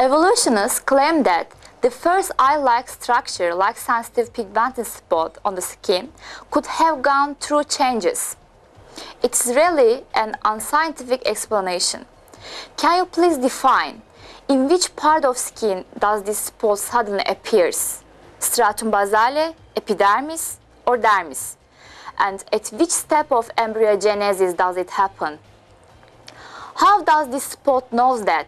Evolutionists claim that the first eye-like structure, like sensitive pigmented spot on the skin, could have gone through changes. It's really an unscientific explanation. Can you please define in which part of skin does this spot suddenly appears? Stratum basale, epidermis, or dermis? And at which step of embryogenesis does it happen? How does this spot knows that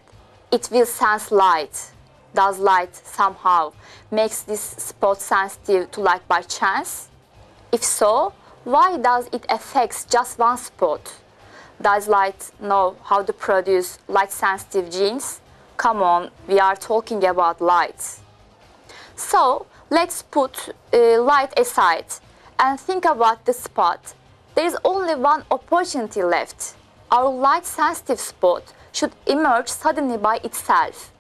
it will sense light? Does light somehow makes this spot sensitive to light by chance? If so, why does it affect just one spot? Does light know how to produce light-sensitive genes? Come on, we are talking about light. So, let's put uh, light aside and think about the spot. There is only one opportunity left. Our light-sensitive spot should emerge suddenly by itself.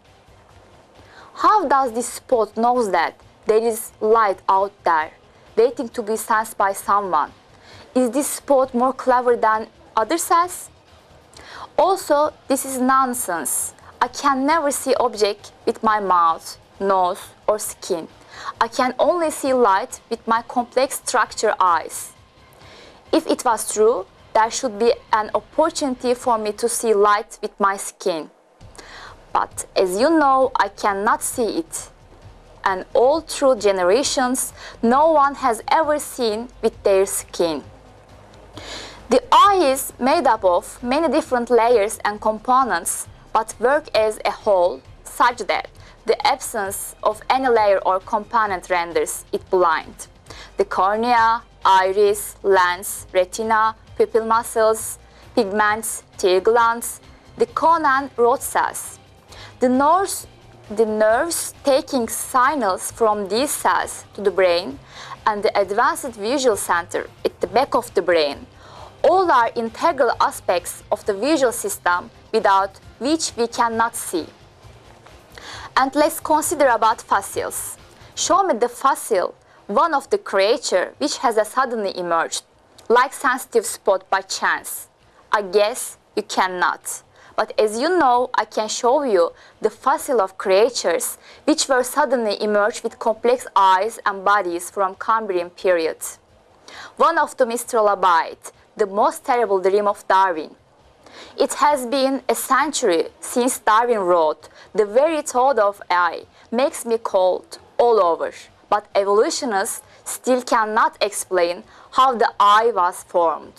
How does this spot knows that there is light out there, waiting to be sensed by someone? Is this spot more clever than other cells? Also, this is nonsense. I can never see object with my mouth, nose or skin. I can only see light with my complex structure eyes. If it was true, there should be an opportunity for me to see light with my skin. But as you know, I cannot see it. And all through generations, no one has ever seen with their skin. The eye is made up of many different layers and components, but work as a whole such that the absence of any layer or component renders it blind. The cornea, iris, lens, retina, pupil muscles, pigments, tear glands, the cone and rod cells. The nerves, the nerves taking signals from these cells to the brain and the advanced visual center at the back of the brain all are integral aspects of the visual system without which we cannot see. And let's consider about fossils. Show me the fossil, one of the creature which has suddenly emerged, like sensitive spot by chance. I guess you cannot. But as you know, I can show you the fossil of creatures which were suddenly emerged with complex eyes and bodies from Cambrian period. One of them is trilobite, the most terrible dream of Darwin. It has been a century since Darwin wrote, The very thought of eye makes me cold all over. But evolutionists still cannot explain how the eye was formed.